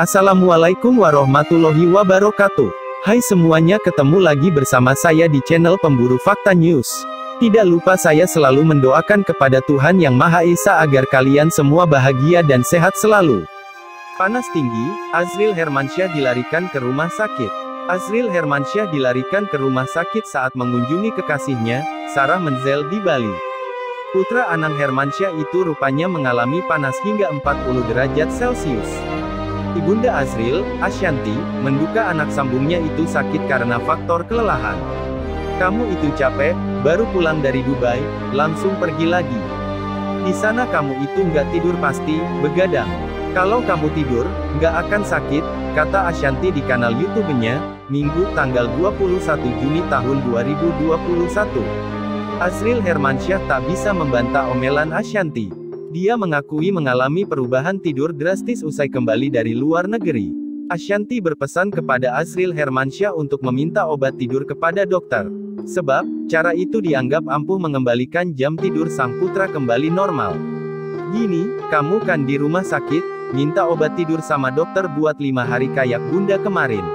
Assalamualaikum warahmatullahi wabarakatuh. Hai semuanya ketemu lagi bersama saya di channel Pemburu Fakta News. Tidak lupa saya selalu mendoakan kepada Tuhan Yang Maha Esa agar kalian semua bahagia dan sehat selalu. Panas tinggi, Azril Hermansyah dilarikan ke rumah sakit. Azril Hermansyah dilarikan ke rumah sakit saat mengunjungi kekasihnya, Sarah Menzel di Bali. Putra Anang Hermansyah itu rupanya mengalami panas hingga 40 derajat Celcius. Ibunda Azril, Ashanti, menduga anak sambungnya itu sakit karena faktor kelelahan. Kamu itu capek, baru pulang dari Dubai, langsung pergi lagi. Di sana kamu itu nggak tidur pasti, begadang. Kalau kamu tidur, nggak akan sakit, kata Ashanti di kanal YouTube-nya, Minggu tanggal 21 Juni tahun 2021. Azril Hermansyah tak bisa membantah omelan Ashanti. Dia mengakui mengalami perubahan tidur drastis usai kembali dari luar negeri. Ashanti berpesan kepada Azril Hermansyah untuk meminta obat tidur kepada dokter. Sebab, cara itu dianggap ampuh mengembalikan jam tidur sang putra kembali normal. Gini, kamu kan di rumah sakit, minta obat tidur sama dokter buat lima hari kayak bunda kemarin.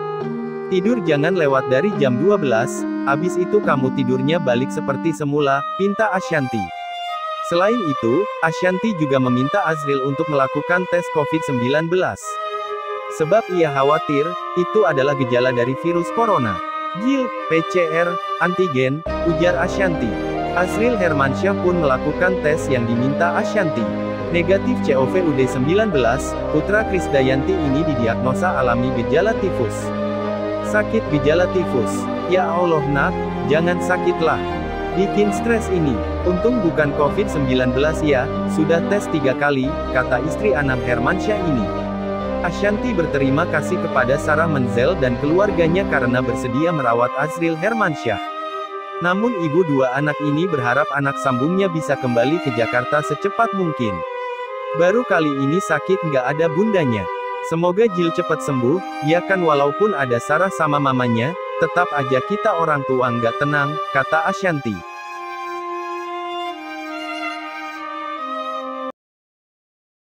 Tidur jangan lewat dari jam 12, abis itu kamu tidurnya balik seperti semula, pinta Ashanti. Selain itu, Ashanti juga meminta Azril untuk melakukan tes COVID-19. Sebab ia khawatir, itu adalah gejala dari virus corona. Gil, PCR, antigen, ujar Ashanti. Azril Hermansyah pun melakukan tes yang diminta Ashanti. Negatif COVID-19, putra Krisdayanti ini didiagnosa alami gejala tifus. Sakit gejala tifus. Ya Allah nak, jangan sakitlah. Bikin stres ini. Untung bukan COVID-19 ya, sudah tes tiga kali, kata istri Anang Hermansyah ini. Ashanti berterima kasih kepada Sarah Menzel dan keluarganya karena bersedia merawat Azril Hermansyah. Namun ibu dua anak ini berharap anak sambungnya bisa kembali ke Jakarta secepat mungkin. Baru kali ini sakit nggak ada bundanya. Semoga Jill cepat sembuh, ya kan walaupun ada Sarah sama mamanya, Tetap aja kita orang tua nggak tenang, kata Ashanti.